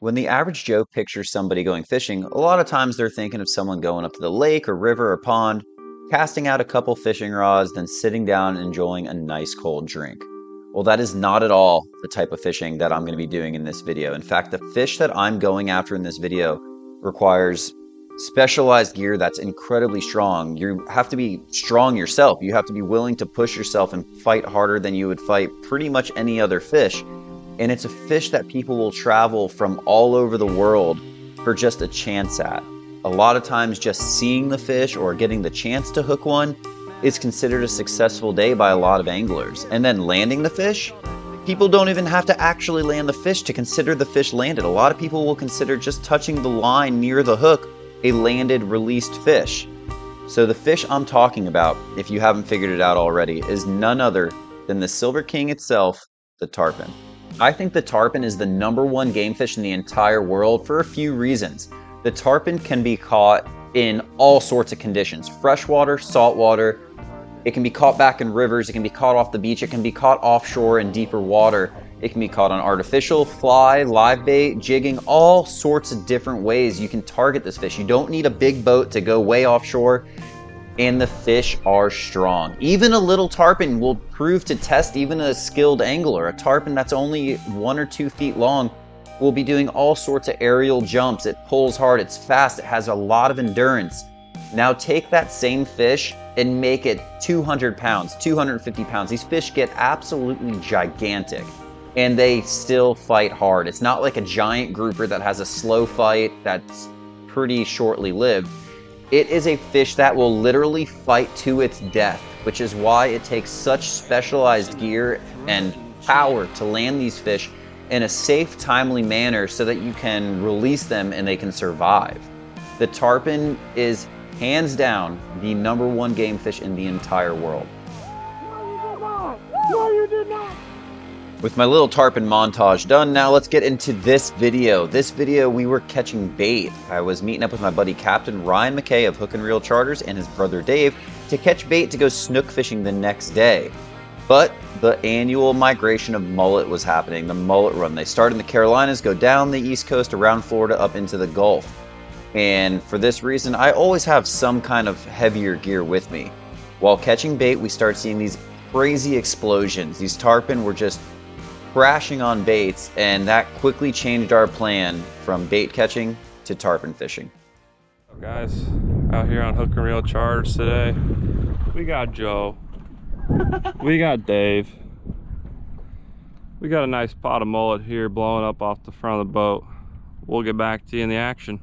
When the average Joe pictures somebody going fishing, a lot of times they're thinking of someone going up to the lake or river or pond, casting out a couple fishing rods, then sitting down and enjoying a nice cold drink. Well, that is not at all the type of fishing that I'm going to be doing in this video. In fact, the fish that I'm going after in this video requires specialized gear that's incredibly strong. You have to be strong yourself. You have to be willing to push yourself and fight harder than you would fight pretty much any other fish. And it's a fish that people will travel from all over the world for just a chance at. A lot of times, just seeing the fish or getting the chance to hook one is considered a successful day by a lot of anglers. And then landing the fish, people don't even have to actually land the fish to consider the fish landed. A lot of people will consider just touching the line near the hook a landed released fish. So the fish I'm talking about, if you haven't figured it out already, is none other than the Silver King itself, the tarpon. I think the tarpon is the number one game fish in the entire world for a few reasons. The tarpon can be caught in all sorts of conditions freshwater, saltwater. It can be caught back in rivers, it can be caught off the beach, it can be caught offshore in deeper water. It can be caught on artificial, fly, live bait, jigging, all sorts of different ways you can target this fish. You don't need a big boat to go way offshore, and the fish are strong. Even a little tarpon will prove to test even a skilled angler. A tarpon that's only one or two feet long will be doing all sorts of aerial jumps. It pulls hard, it's fast, it has a lot of endurance. Now take that same fish and make it 200 pounds, 250 pounds. These fish get absolutely gigantic and they still fight hard. It's not like a giant grouper that has a slow fight that's pretty shortly lived. It is a fish that will literally fight to its death, which is why it takes such specialized gear and power to land these fish in a safe, timely manner so that you can release them and they can survive. The tarpon is hands down the number one game fish in the entire world. With my little tarpon montage done, now let's get into this video. This video, we were catching bait. I was meeting up with my buddy Captain Ryan McKay of Hook and Reel Charters and his brother Dave to catch bait to go snook fishing the next day. But the annual migration of mullet was happening, the mullet run. They start in the Carolinas, go down the East Coast, around Florida, up into the Gulf. And for this reason, I always have some kind of heavier gear with me. While catching bait, we start seeing these crazy explosions. These tarpon were just crashing on baits, and that quickly changed our plan from bait catching to tarpon fishing. guys, out here on Hook and Reel Charters today, we got Joe, we got Dave, we got a nice pot of mullet here blowing up off the front of the boat. We'll get back to you in the action.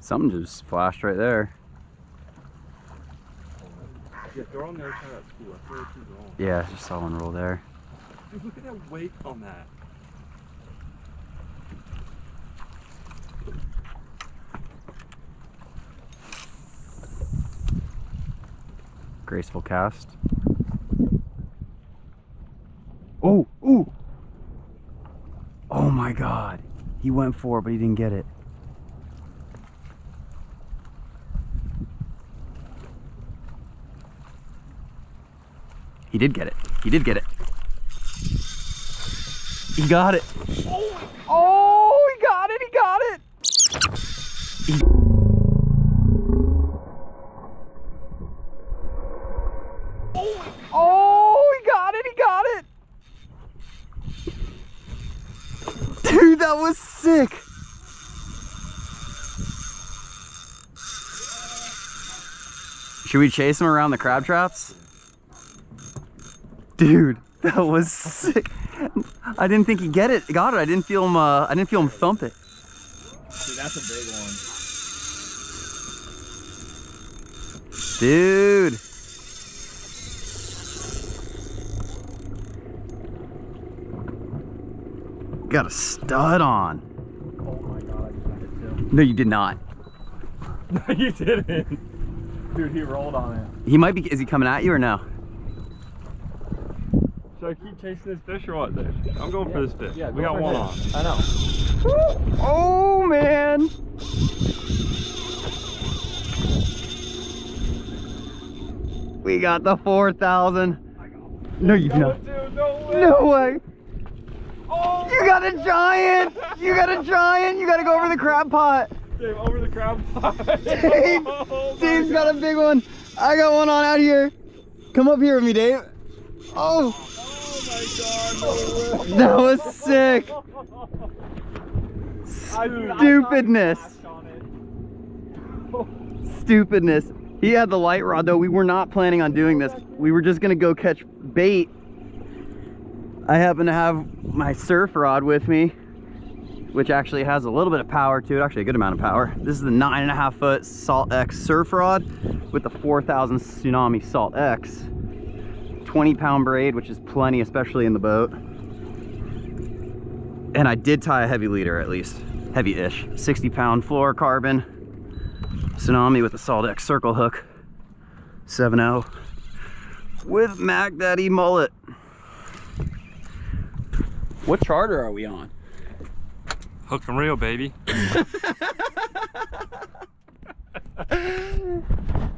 Something just flashed right there. Yeah, they're on the other side of that school. I feel like she's wrong. Yeah, I just saw one roll there. Dude, look at that weight on that. Graceful cast. Oh, oh! Oh my god. He went for it, but he didn't get it. He did get it. He did get it. He got it. Oh, he got it. He got it. Oh, he got it. He got it. Dude, that was sick. Should we chase him around the crab traps? Dude, that was sick. I didn't think he'd get it. Got it. I didn't feel him. Uh, I didn't feel him thump it. Dude, that's a big one. Dude. Got a stud on. Oh my god, I just got it too. No, you did not. No, you didn't. Dude, he rolled on it. He might be. Is he coming at you or no? Should I keep chasing this fish or what, Dave? I'm going for this fish. Yeah, we go got one on. I know. Oh man. We got the 4,000. No, you do not. Dude, no way. No way. Oh, You got a giant. You got a giant. You got to go over the crab pot. Dave, over the crab pot. Dave, Oh, Dave's got a big one. I got one on out here. Come up here with me, Dave. Oh, That was sick. Stupidness. Stupidness. He had the light rod though. We were not planning on doing this. We were just gonna go catch bait. I happen to have my surf rod with me, which actually has a little bit of power to it, actually a good amount of power. This is the nine and a half foot Salt X surf rod with the 4000 Tsunami Salt X. 20 pound braid, which is plenty, especially in the boat. And I did tie a heavy leader at least, heavy-ish. 60 pound fluorocarbon, Tsunami with a Salt X circle hook, 7.0 with Mac Daddy mullet. What charter are we on? Hook and reel, baby.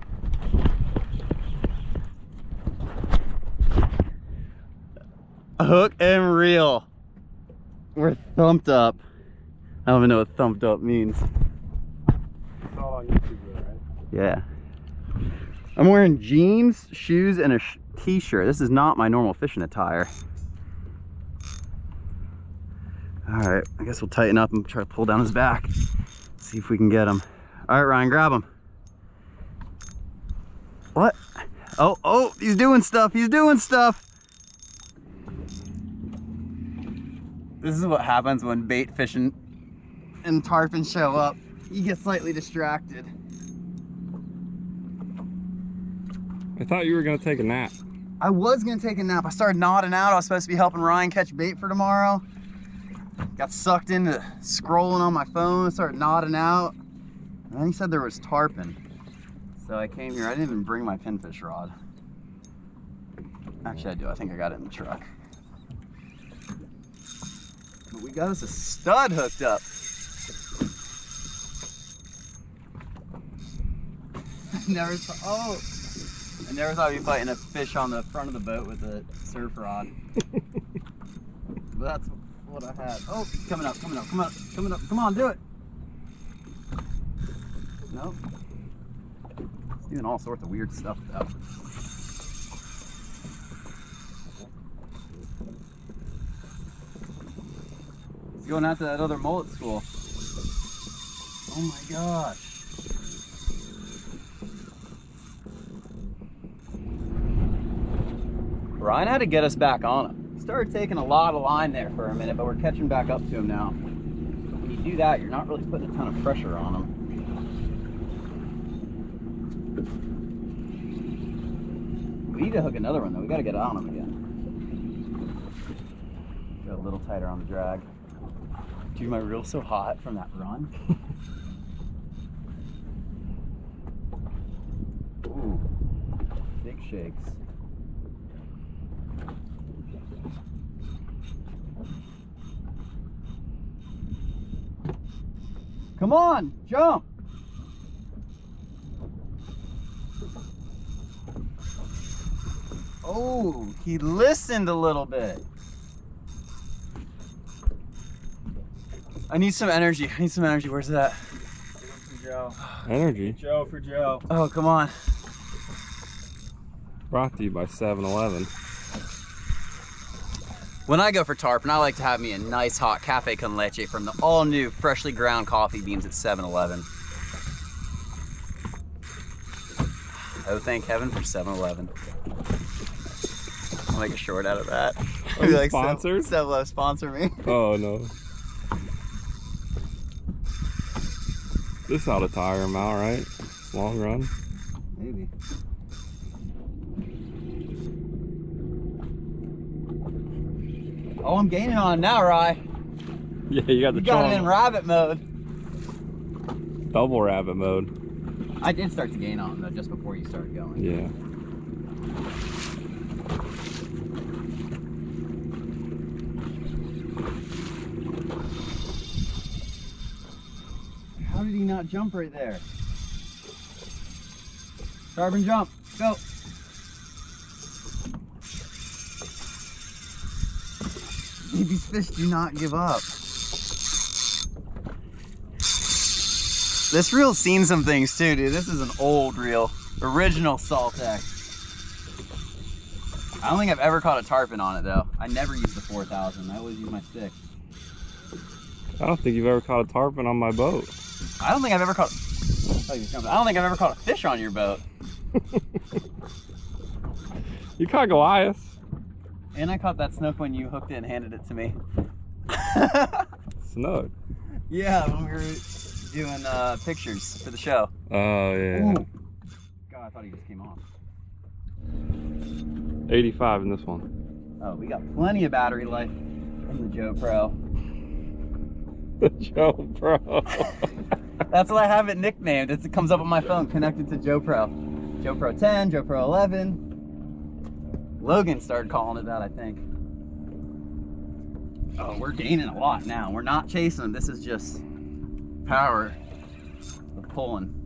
Hook and reel. We're thumped up. I don't even know what thumped up means. It's all on YouTube, right? Yeah. I'm wearing jeans, shoes, and a sh- t-shirt. This is not my normal fishing attire. All right, I guess we'll tighten up and try to pull down his back. See if we can get him. All right, Ryan, grab him. What? Oh, oh, he's doing stuff. He's doing stuff. This is what happens when bait fishing and tarpon show up. You get slightly distracted. I thought you were gonna take a nap. I was gonna take a nap. I started nodding out. I was supposed to be helping Ryan catch bait for tomorrow. Got sucked into scrolling on my phone, started nodding out. And then he said there was tarpon. So I came here. I didn't even bring my pinfish rod. Actually, I do. I think I got it in the truck. We got us a stud hooked up. I never saw. Oh. I never thought I'd be fighting a fish on the front of the boat with a surf rod. that's what I had. Oh, coming up, coming up, coming up, coming up. Come on, do it. Nope. It's doing all sorts of weird stuff though. Going out to that other mullet school. Oh my gosh. Ryan had to get us back on him. Started taking a lot of line there for a minute, but we're catching back up to him now. When you do that, you're not really putting a ton of pressure on him. We need to hook another one though. We got to get on him again. A little tighter on the drag. Dude, my reel's so hot from that run. Ooh, big shakes. Come on, jump. Oh, he listened a little bit. I need some energy. I need some energy. Where's that? Joe. Energy Joe for Joe. Oh, come on. brought to you by 7-Eleven. When I go for tarpon, I like to have me a nice hot cafe con leche from the all new freshly ground coffee beans at 7-Eleven. Oh, thank heaven for 7-Eleven. I'll make a short out of that. Be like, Sponsored? 7-Eleven sponsor me. Oh no. This ought to tire him out, right? Long run. Maybe. Oh, I'm gaining on him now, Rye. Yeah, you got the You got it in rabbit mode. double rabbit mode. I did start to gain on him though, just before you started going. Yeah. How did he not jump right there? Tarpon jump, go. These fish do not give up. This reel's seen some things too, dude. This is an old reel. Original Salt X. I don't think I've ever caught a tarpon on it though. I never use the 4000. I always use my stick. I don't think you've ever caught a tarpon on my boat. I don't think I've ever caught. I don't think I've ever caught a fish on your boat. You caught Goliath. And I caught that snook when you hooked it and handed it to me. Snook. yeah, when we were doing uh, pictures for the show. Oh yeah. Ooh. God, I thought he just came off. 85 in this one. Oh, we got plenty of battery life in the Joe Pro. The Joe Pro. That's what I have it nicknamed. It's, it comes up on my phone connected to Joe Pro. Joe Pro 10, Joe Pro 11. Logan started calling it that, I think. Oh, we're gaining a lot now. We're not chasing them. This is just power pulling.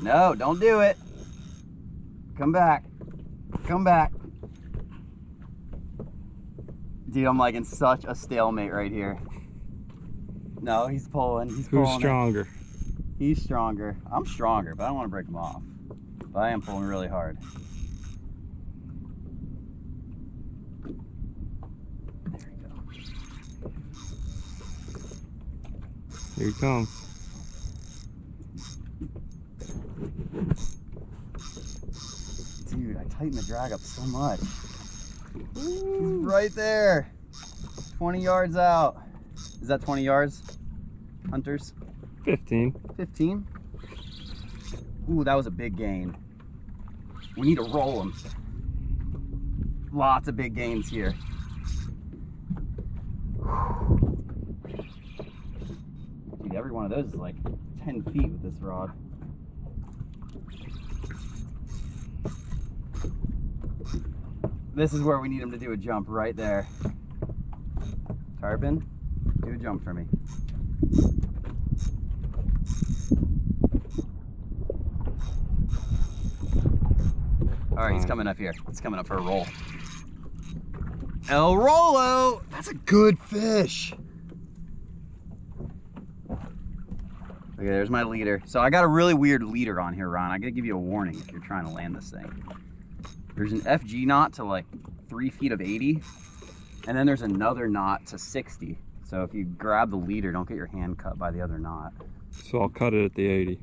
No, don't do it. Come back. Come back. Dude, I'm like in such a stalemate right here. No, he's pulling. He's Who's pulling. it. stronger? He's stronger. I'm stronger, but I don't want to break him off. But I am pulling really hard. There we go. Here he comes. Dude, I tightened the drag up so much. He's right there. 20 yards out. Is that 20 yards? Hunters? 15. 15? Ooh, that was a big gain. We need to roll them. Lots of big gains here. Dude, every one of those is like 10 feet with this rod. This is where we need him to do a jump right there. Tarpon, do a jump for me. All right, he's coming up here. He's coming up for a roll. El Rolo! That's a good fish. Okay, there's my leader. So I got a really weird leader on here, Ron. I gotta give you a warning if you're trying to land this thing. There's an FG knot to like three feet of 80, and then there's another knot to 60. So if you grab the leader, don't get your hand cut by the other knot. So I'll cut it at the 80.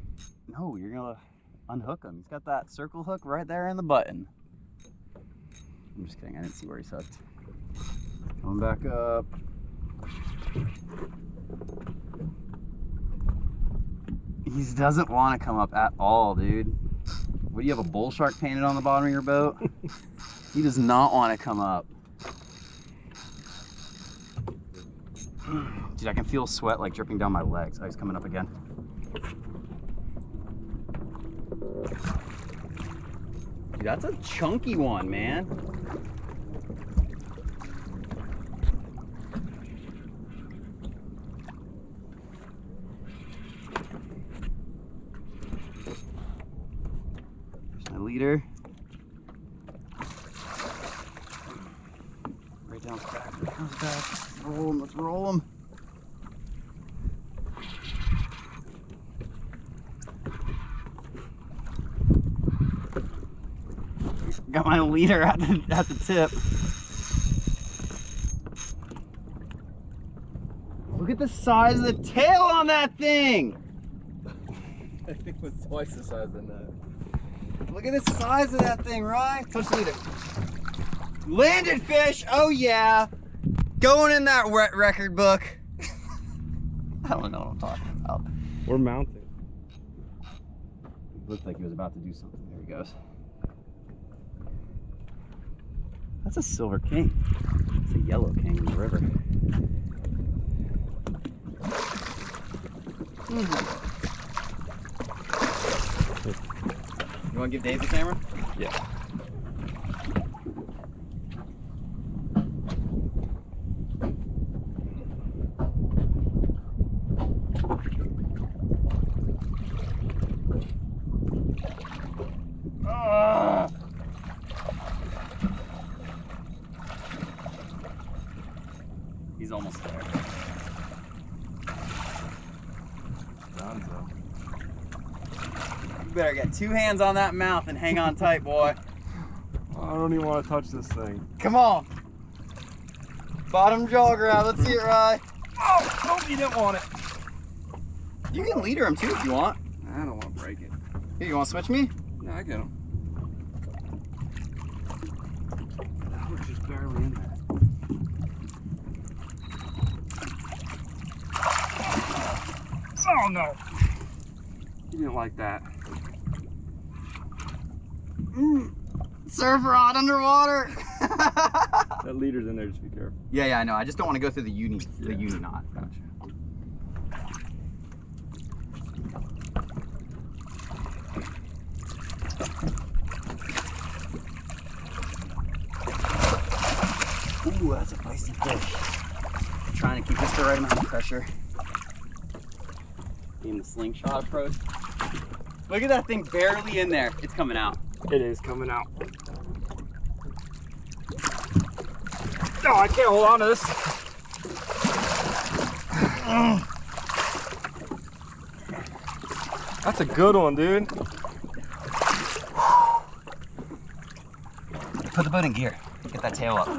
No, you're gonna unhook him. He's got that circle hook right there in the button. I'm just kidding. I didn't see where he's hooked. Coming back up. He doesn't want to come up at all, dude. What do you have a bull shark painted on the bottom of your boat? he does not want to come up. Dude, I can feel sweat like dripping down my legs. Oh, he's coming up again. Dude, that's a chunky one, man. There's my leader. Right down his back, right down his back. Let's roll him, let's roll him. Got my leader at the, at the tip. Look at the size of the tail on that thing. I think it was twice the size than that. Look at the size of that thing, right? Touch the leader. Landed fish. Oh yeah. Going in that re- record book. I don't know what I'm talking about. We're mounting. It Looked like he was about to do something. There he goes. That's a silver king. It's a yellow king in the river. You want to give Dave the camera? Yeah. almost there. Gonzo. You better get two hands on that mouth and hang on tight, boy. I don't even want to touch this thing. Come on. Bottom jaw grab. Let's see it, Rye. Oh, nope, you didn't want it. You can leader him too if you want. I don't want to break it. Here, you want to switch me? No, I get him. That was just barely in there. Oh no! You didn't like that. Mm. Surf rod underwater. That leader's in there, just be careful. yeah, yeah, I know. I just don't want to go through the uni, the uni knot. Gotcha. Ooh, that's a feisty fish. Trying to keep just the right amount of pressure. In the slingshot approach. Look at that thing barely in there. It's coming out. It is coming out. No, I can't hold on to this. That's a good one, dude. Put the boat in gear. Get that tail up.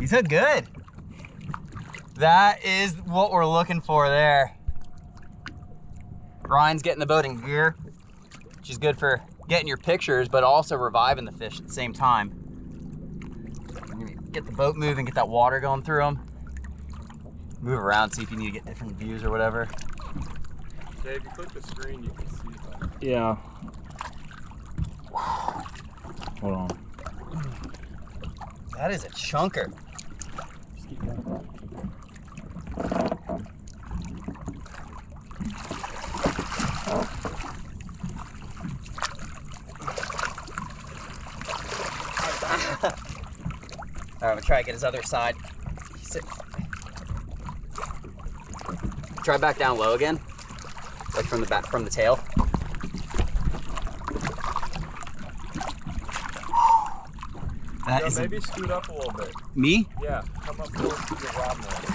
He's hooked good. That is what we're looking for there. Ryan's getting the boat in gear, which is good for getting your pictures, but also reviving the fish at the same time. Get the boat moving, get that water going through them. Move around, see if you need to get different views or whatever. Dave, if you click the screen, you can see that. Yeah. Hold on. That is a chunker. Just keep going. All right, I'm gonna try to get his other side. Try back down low again, like from the back, from the tail. That Yeah, is a- maybe scoot up a little bit. me. Yeah, come up close to the rod more.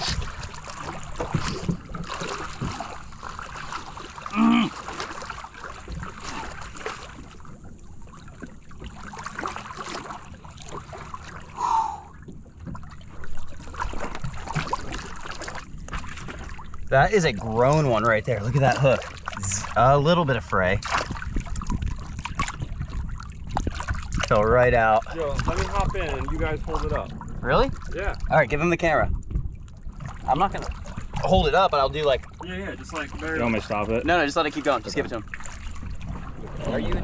That is a grown one right there. Look at that hook. A little bit of fray. Fell right out. Joe, let me hop in and you guys hold it up. Really? Yeah. All right, give him the camera. I'm not gonna hold it up, but I'll do like. Yeah, yeah, just like very. You want me to stop it? No, no, just let it keep going. Just give it to him. Are you?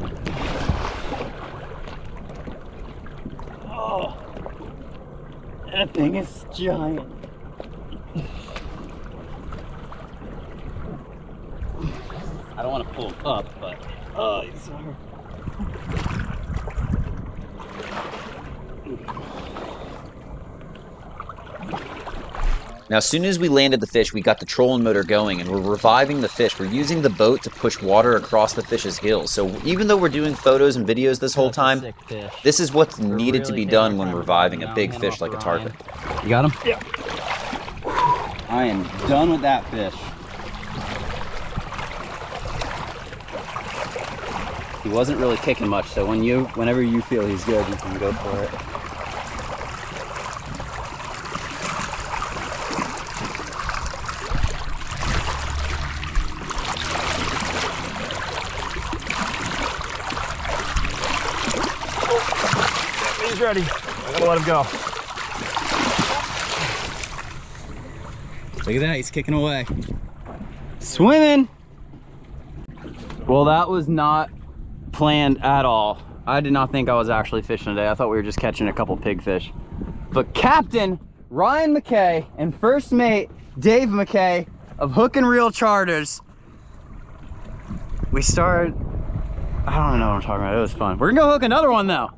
Oh, that thing is giant. I don't want to pull him up, but uh, oh, he's hard. Now, as soon as we landed the fish, we got the trolling motor going and we're reviving the fish. We're using the boat to push water across the fish's gills. So even though we're doing photos and videos this whole time, this is what's needed to be done when reviving a big fish like a tarpon. You got him? Yeah. I am done with that fish. He wasn't really kicking much, so when you, whenever you feel he's good, you can go for it. He's ready. I gotta let him go. Look at that, he's kicking away. Swimming! Well, that was not planned at all. I did not think I was actually fishing today. I thought we were just catching a couple pigfish. But Captain Ryan McKay and first mate Dave McKay of Hook and Reel Charters, we started, I don't know what I'm talking about. It was fun. We're gonna go hook another one though.